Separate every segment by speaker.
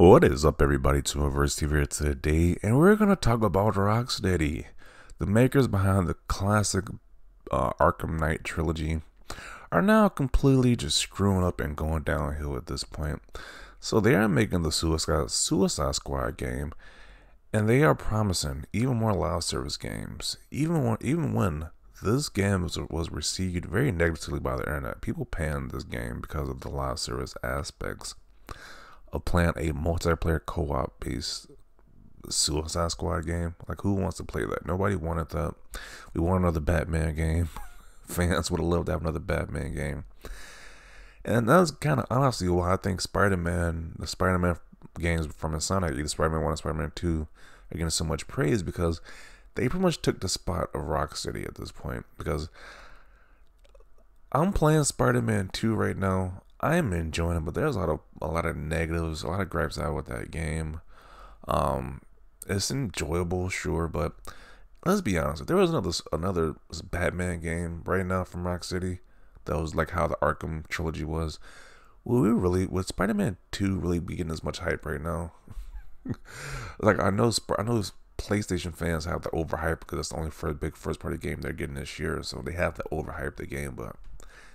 Speaker 1: What is up, everybody? Turboverse TV here today, and we're gonna talk about Rocksteady, the makers behind the classic uh, Arkham Knight trilogy, are now completely just screwing up and going downhill at this point. So they are making the Suicide Suicide Squad game, and they are promising even more live service games. Even when, even when this game was, was received very negatively by the internet, people panned this game because of the live service aspects of playing a multiplayer co-op based Suicide Squad game. Like who wants to play that? Nobody wanted that. We want another Batman game. Fans would have loved to have another Batman game. And that's kind of honestly why I think Spider-Man, the Spider-Man games from Insomniac, either Spider-Man 1 and Spider-Man 2, are getting so much praise because they pretty much took the spot of Rocksteady at this point. Because I'm playing Spider-Man 2 right now. I am enjoying it, but there's a lot of a lot of negatives, a lot of gripes out with that game. Um, it's enjoyable, sure, but let's be honest. If there was another another Batman game right now from Rocksteady that was like how the Arkham trilogy was, will we really would Spider-Man Two really be getting as much hype right now? like I know I know PlayStation fans have the overhype because it's the only first big first party game they're getting this year, so they have to overhype the game, but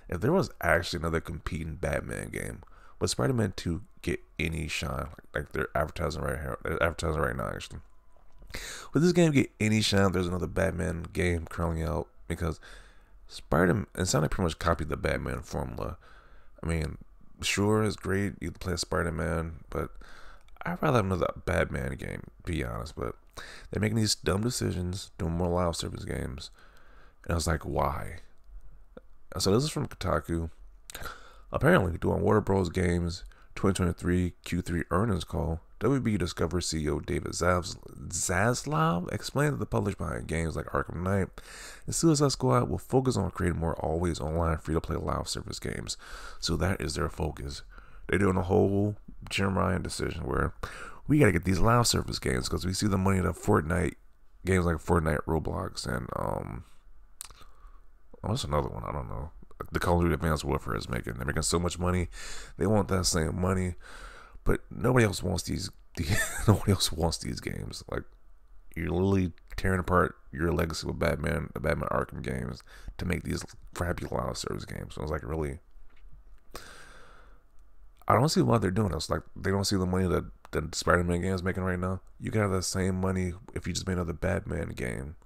Speaker 1: if there was actually another competing Batman game, would Spider-Man 2 get any shine? Like, they're advertising right here, they're advertising right now actually. Would this game get any shine? There's another Batman game currently out because Spider-Man and Sonic pretty much copied the Batman formula. I mean, sure, it's great you play Spider-Man, but I'd rather have another Batman game. to Be honest, but they're making these dumb decisions, doing more live service games, and I was like, why? So this is from Kotaku. Apparently, during Warner Bros. Games 2023 Q3 earnings call, WB Discover CEO David Zaslav explained that the publisher behind games like Arkham Knight and Suicide Squad will focus on creating more always online free to play live service games. So that is their focus. They're doing a whole Jim Ryan decision where we got to get these live service games because we see the money that Fortnite games like Fortnite, Roblox, and um, Oh, that's another one. I don't know. The Call of Duty Advanced Warfare is making. They're making so much money. They want that same money, but nobody else wants these. nobody else wants these games. Like you're literally tearing apart your legacy with Batman, the Batman Arkham games, to make these crappy live service games. So I was like, really. I don't see why they're doing this. Like they don't see the money that the Spider-Man game is making right now. You can have that same money if you just made another Batman game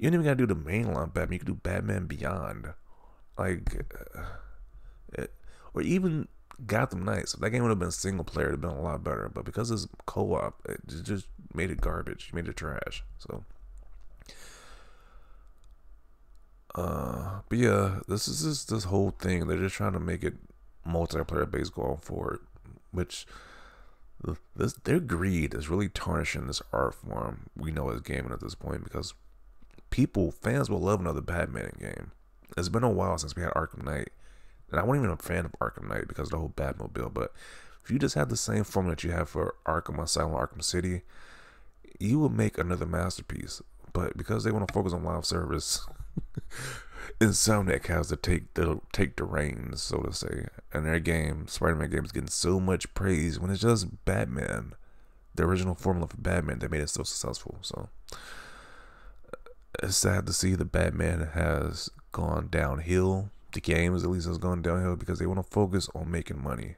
Speaker 1: you don't even gotta do the mainline Batman. You can do Batman Beyond, like, uh, or even Gotham Knights. If that game would have been single player, it'd been a lot better. But because it's co-op, it just made it garbage. Made it trash. So, uh, but yeah, this is just this whole thing. They're just trying to make it multiplayer based going forward, which this their greed is really tarnishing this art form we know as gaming at this point because people, fans will love another Batman game. It's been a while since we had Arkham Knight. And I wasn't even a fan of Arkham Knight because of the whole Batmobile. But if you just have the same formula that you have for Arkham Asylum, Arkham City, you will make another masterpiece. But because they want to focus on live service, Insomniac has to take the take the reins, so to say. And their game, Spider-Man game, is getting so much praise when it's just Batman. The original formula for Batman that made it so successful. So it's sad to see the Batman has gone downhill. The games, at least, has gone downhill because they want to focus on making money,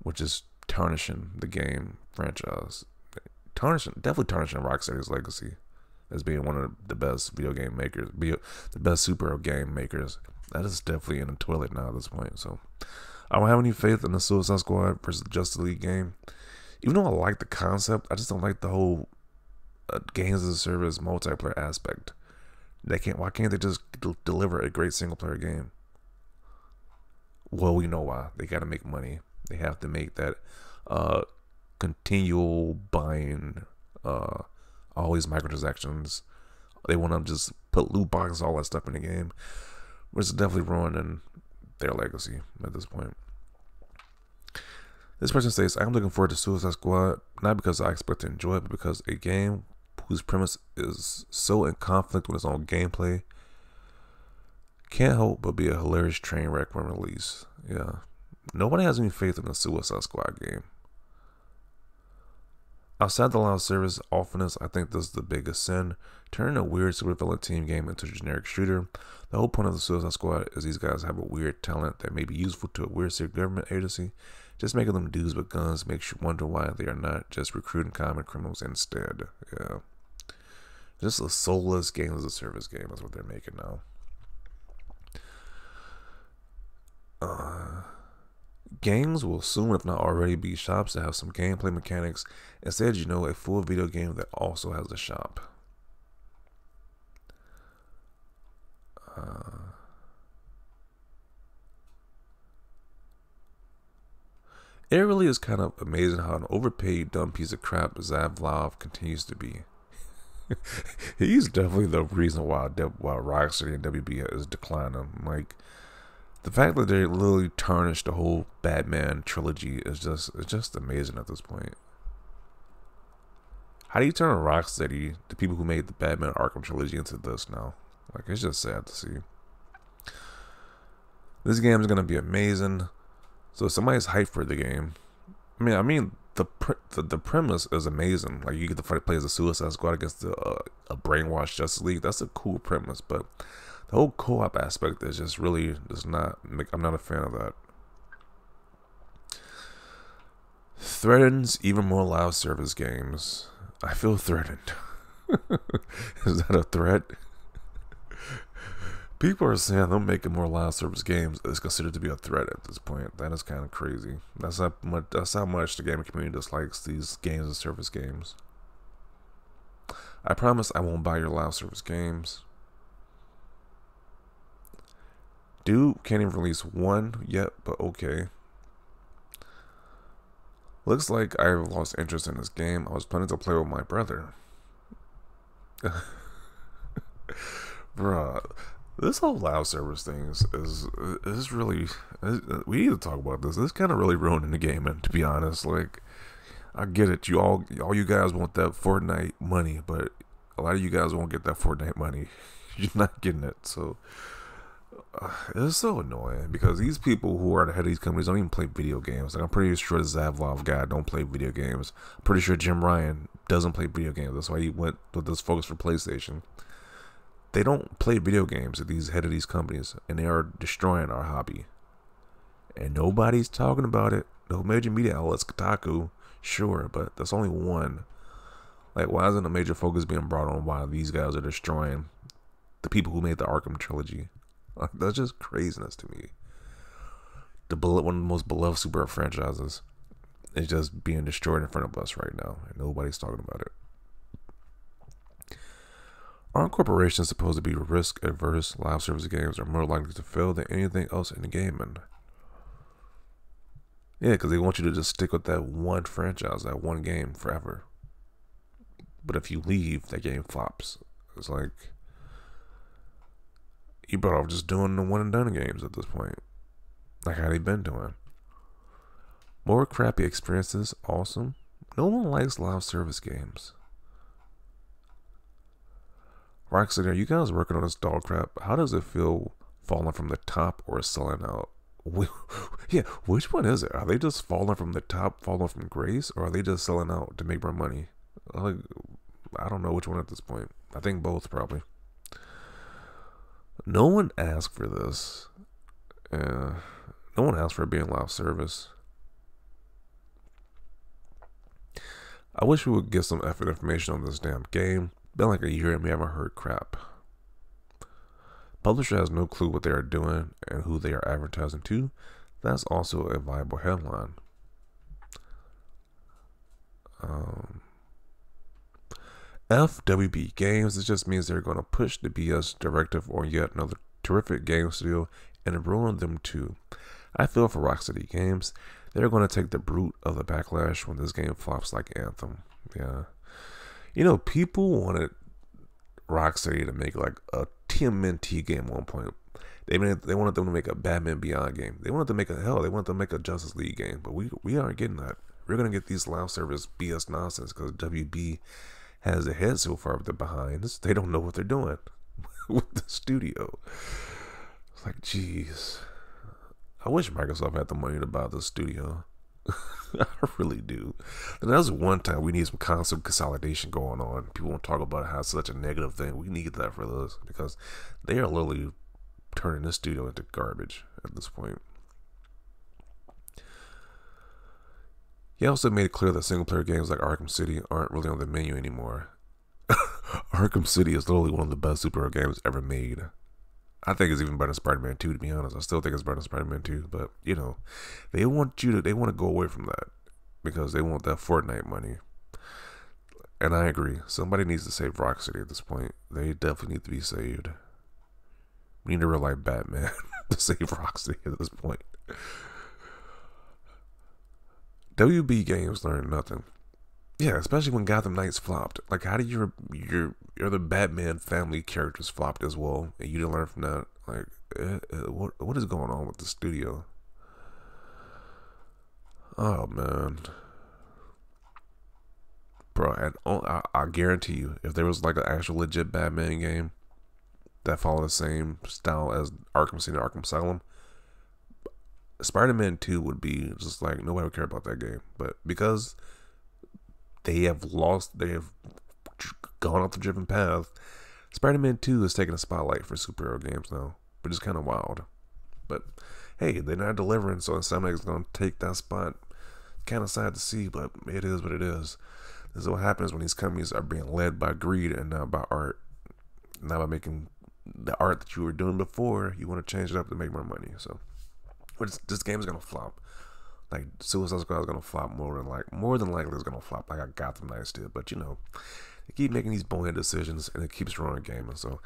Speaker 1: which is tarnishing the game franchise. Tarnishing, definitely tarnishing Rocksteady's legacy as being one of the best video game makers, be the best superhero game makers. That is definitely in the toilet now at this point. So I don't have any faith in the Suicide Squad versus Justice League game. Even though I like the concept, I just don't like the whole a games as a service multiplayer aspect. They can't. Why can't they just deliver a great single player game? Well, we know why. They got to make money. They have to make that uh, continual buying, uh, these microtransactions. They want to just put loot boxes, all that stuff in the game, which is definitely ruining their legacy at this point. This person says, I'm looking forward to Suicide Squad, not because I expect to enjoy it, but because a game whose premise is so in conflict with its own gameplay, can't help but be a hilarious train wreck when released. Yeah. Nobody has any faith in the Suicide Squad game. Outside the live service offense, I think this is the biggest sin. Turning a weird supervillain team game into a generic shooter. The whole point of the Suicide Squad is these guys have a weird talent that may be useful to a weird secret government agency. Just making them dudes with guns makes you wonder why they are not just recruiting common criminals instead. Yeah. Just a soulless game as a service game is what they're making now. Uh, games will soon, if not already, be shops that have some gameplay mechanics. Instead, you know, a full video game that also has a shop. Uh, it really is kind of amazing how an overpaid, dumb piece of crap Zavlov continues to be. He's definitely the reason why why Rocksteady and WB is declining. Like the fact that they literally tarnished the whole Batman trilogy is just it's just amazing at this point. How do you turn Rocksteady, the people who made the Batman Arkham trilogy, into this now? Like it's just sad to see. This game is gonna be amazing. So somebody's hyped for the game, I mean, I mean the the, the premise is amazing. Like you get to fight play as a Suicide Squad against the, uh, a brainwashed Justice League. That's a cool premise, but the whole co-op aspect is just really does not make. I'm not a fan of that. Threatens even more live service games. I feel threatened. is that a threat? People are saying them making more live service games is considered to be a threat at this point. That is kind of crazy. That's how much. That's how much the gaming community dislikes these games and service games. I promise I won't buy your live service games. Dude can't even release one yet, but okay. Looks like I've lost interest in this game. I was planning to play with my brother. Bruh, this whole live service thing is is, is really is, we need to talk about this. This kind of really ruining the game, and to be honest, like I get it, you all all you guys want that Fortnite money, but a lot of you guys won't get that Fortnite money. You're not getting it, so uh, it's so annoying because these people who are the head of these companies don't even play video games. Like I'm pretty sure the Zavlov guy don't play video games. I'm pretty sure Jim Ryan doesn't play video games. That's why he went with this focus for PlayStation they don't play video games at these head of these companies, and they are destroying our hobby. And nobody's talking about it. No major media outlets, Kotaku, sure, but that's only one. Like, why isn't a major focus being brought on why these guys are destroying the people who made the Arkham trilogy? Like, that's just craziness to me. The bullet, one of the most beloved super franchises, is just being destroyed in front of us right now, and nobody's talking about it. Aren't corporations supposed to be risk adverse? Live service games are more likely to fail than anything else in the gaming. Yeah, because they want you to just stick with that one franchise, that one game forever. But if you leave, that game flops. It's like you better off just doing the one and done games at this point. Like how they been doing. More crappy experiences, awesome. No one likes live service games. Rocksteady, are you guys working on this dog crap? How does it feel falling from the top or selling out? yeah, which one is it? Are they just falling from the top, falling from grace, or are they just selling out to make more money? Like, I don't know which one at this point. I think both probably. No one asked for this. Uh, no one asked for being live service. I wish we would get some effort information on this damn game. Been like a year and we haven't heard crap. Publisher has no clue what they are doing and who they are advertising to. That's also a viable headline. Um, FWB Games, it just means they're going to push the BS directive on yet another terrific game studio and ruin them too. I feel for Rocksteady Games, they're going to take the brunt of the backlash when this game flops like Anthem. Yeah. You know, people wanted Rocksteady to make like a TMNT game at one point. They they wanted them to make a Batman Beyond game. They wanted to make a hell. They wanted to make a Justice League game, but we we aren't getting that. We're gonna get these live service BS nonsense because WB has a head so far behind us. They don't know what they're doing with the studio. It's like, jeez. I wish Microsoft had the money to buy the studio. I really do. And that was one time we need some constant consolidation going on. People won't talk about how it's such a negative thing. We need that for this because they are literally turning this studio into garbage at this point. He also made it clear that single player games like Arkham City aren't really on the menu anymore. Arkham City is literally one of the best superhero games ever made. I think it's even better than Spider Man 2, to be honest. I still think it's better than Spider Man 2, but you know, they want you to, they want to go away from that because they want that Fortnite money. And I agree. Somebody needs to save Rocksteady at this point. They definitely need to be saved. We need to rely Batman to save Rocksteady at this point. WB Games learned nothing. Yeah, especially when Gotham Knights flopped. Like, how did your your your other Batman family characters flopped as well, and you didn't learn from that? Like, uh, uh, what what is going on with the studio? Oh man, bro, I, I guarantee you, if there was like an actual legit Batman game that followed the same style as Arkham City, Arkham Asylum, Spider-Man Two would be just like nobody would care about that game, but because they have lost, they have gone off the driven path. Spider Man 2 is taking a spotlight for superhero games now, which is kind of wild. But hey, they're not delivering, so Insomniac's going to take that spot. Kind of sad to see, but it is what it is. This is what happens when these companies are being led by greed and not by art. Not by making the art that you were doing before, you want to change it up to make more money. So, this game is going to flop like Suicide Squad is gonna flop more than like more than likely it's gonna flop like I Gotham Knights did. But you know, they keep making these bonehead decisions and it keeps ruining gaming. So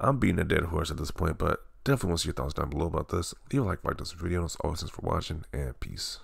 Speaker 1: I'm beating a dead horse at this point, but definitely want to see your thoughts down below about this. Leave a like, like this video, and as always, thanks for watching, and peace.